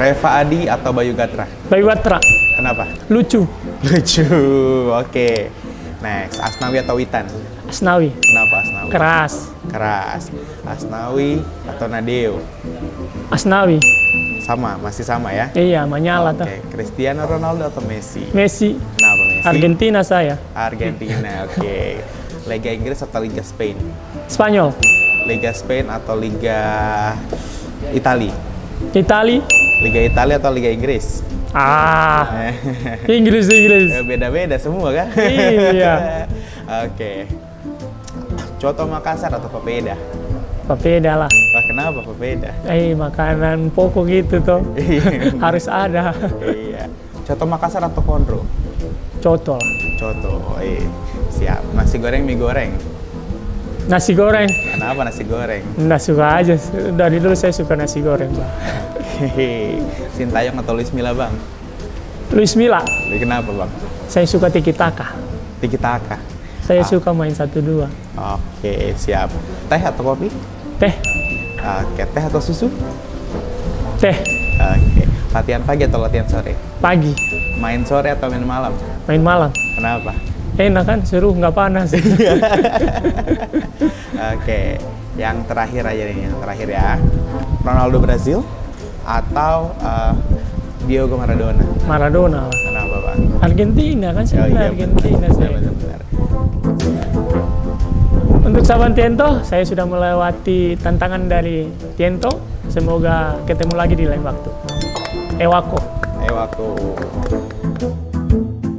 Reva Adi atau Bayu Gatra? Bayu Gatra. Kenapa? Lucu. Lucu. Oke. Next, Asnawi atau Witan? Asnawi. Kenapa Asnawi? Keras. Keras. Asnawi atau Nadeo? Asnawi. Sama, masih sama ya? Iya, menyala tuh. Oke, Cristiano Ronaldo atau Messi? Messi. Kenapa Messi? Argentina saya. Argentina, oke. Liga Inggris atau Liga Spain? Spanyol. Liga Spain atau Liga Itali? Itali. Liga Italia atau Liga Inggris? Ah. Inggris Inggris. Eh, Beda-beda semua kan? Iya. Oke. Coto Makassar atau Papeda? Papeda lah. Wah, kenapa Papeda? Eh, makanan pokok gitu tuh. Harus ada. iya. Coto Makassar atau Konro? Coto lah. Coto. Eh, siap. Nasi goreng, mie goreng. Nasi goreng. Kenapa nasi goreng? Nggak suka aja. Dari dulu saya suka nasi goreng, Bang. Sintayong atau Luis Milla, Bang? Luis Milla. Jadi Kenapa, Bang? Saya suka tiki taka. Tiki taka. Saya Ah. suka main satu dua. Oke, siap. Teh atau kopi? Teh. Oke, teh atau susu? Teh. Oke. Latihan pagi atau latihan sore? Pagi. Main sore atau main malam? Main malam. Kenapa? Enak kan? Seru, nggak panas. Oke, yang terakhir aja nih, yang terakhir ya. Ronaldo Brazil atau uh, Diogo Maradona? Maradona lah. Kenapa, Bang? Argentina kan Oh, saya iya, Argentina benar, saya. benar, benar. Untuk sahabat Tiento, saya sudah melewati tantangan dari Tiento. Semoga ketemu lagi di lain waktu. Ewako. はと。